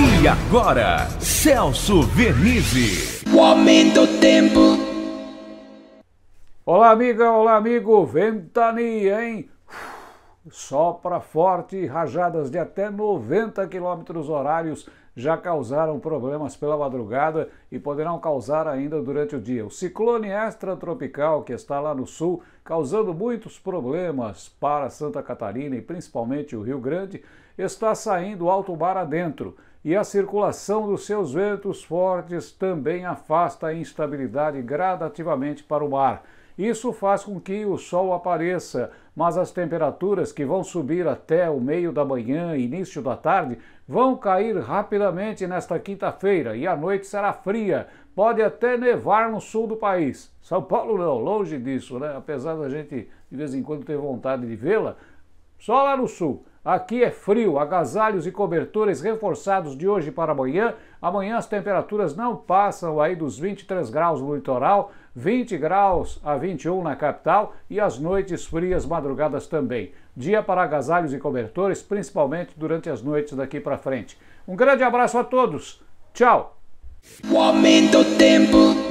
E agora, Celso Vernizzi. O aumento do tempo. Olá, amiga, olá, amigo. Ventania, hein? Sopra forte, rajadas de até 90 km horários já causaram problemas pela madrugada e poderão causar ainda durante o dia. O ciclone extratropical que está lá no sul, causando muitos problemas para Santa Catarina e principalmente o Rio Grande, está saindo alto mar adentro e a circulação dos seus ventos fortes também afasta a instabilidade gradativamente para o mar. Isso faz com que o sol apareça, mas as temperaturas que vão subir até o meio da manhã início da tarde vão cair rapidamente nesta quinta-feira e a noite será fria. Pode até nevar no sul do país. São Paulo não, longe disso, né? Apesar da gente de vez em quando ter vontade de vê-la, só lá no sul. Aqui é frio, agasalhos e cobertores reforçados de hoje para amanhã. Amanhã as temperaturas não passam aí dos 23 graus no litoral, 20 graus a 21 na capital e as noites frias madrugadas também. Dia para agasalhos e cobertores, principalmente durante as noites daqui para frente. Um grande abraço a todos. Tchau. O aumento tempo.